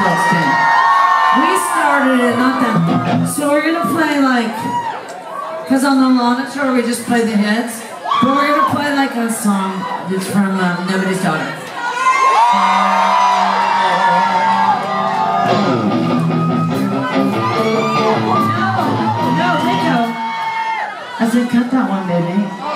We started it, not them. So we're gonna play like, cause on the Lana tour we just play the hits, but we're gonna play like a song that's from um, Nobody's Daughter. No, no, Nico. I said cut that one, baby.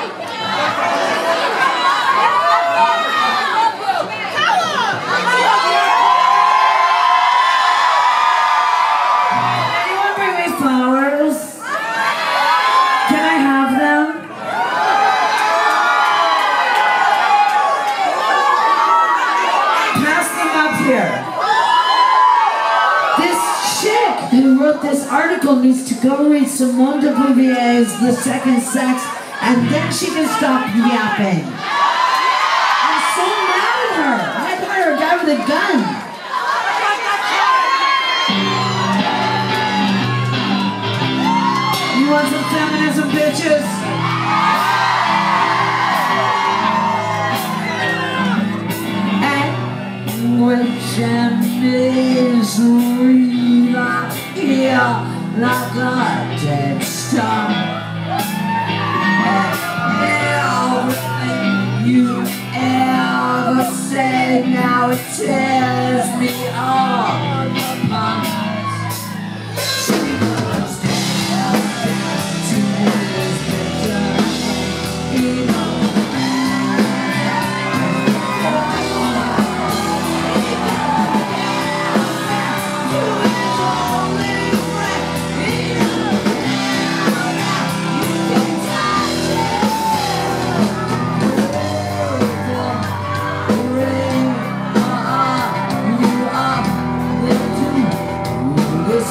Chick who wrote this article needs to go read Simone de Beauvoir's The Second Sex and then she can stop yapping. I'm so mad at her. I'd hire a guy with a gun. You want some feminism, bitches? Anguish and misery like here, like a dead star.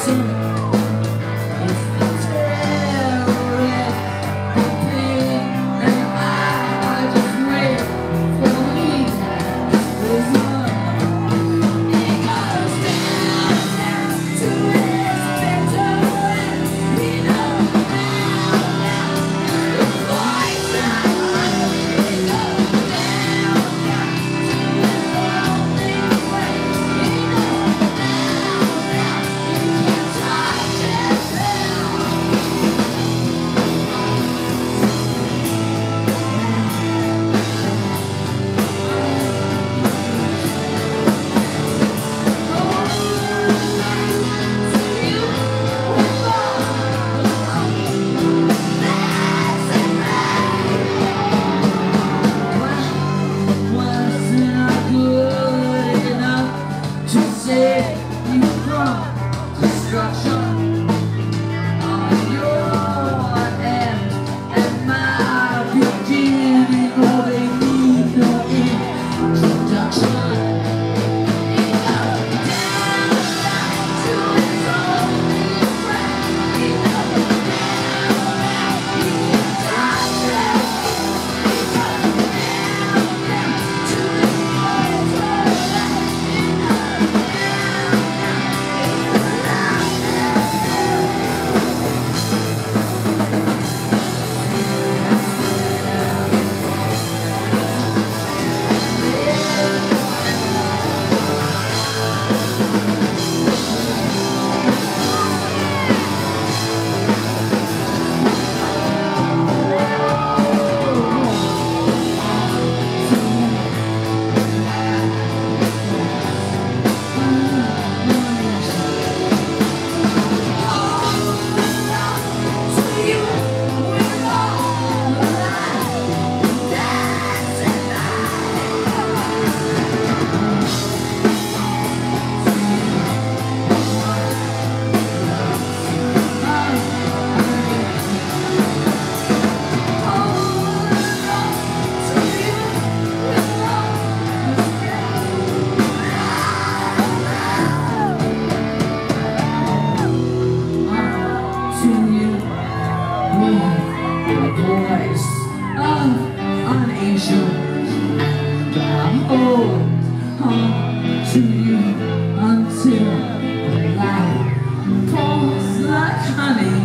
Listen An angel, But I hold on to you until the light falls like honey.